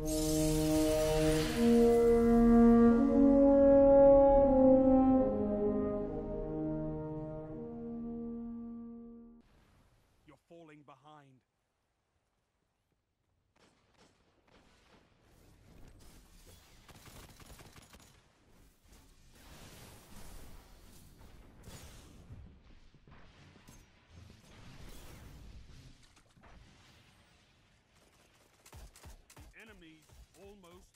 You're falling behind. Almost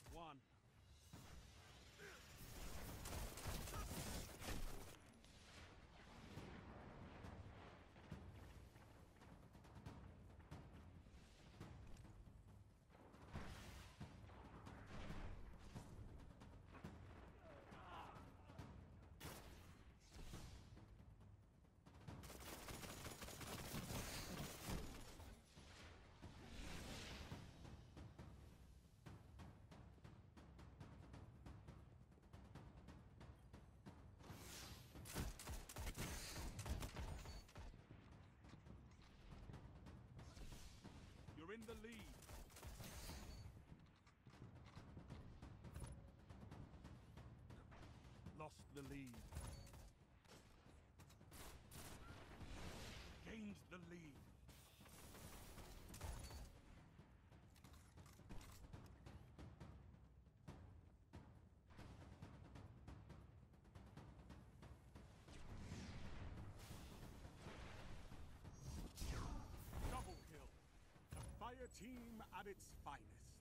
in the lead. Lost the lead. Gained the lead. Team at its finest.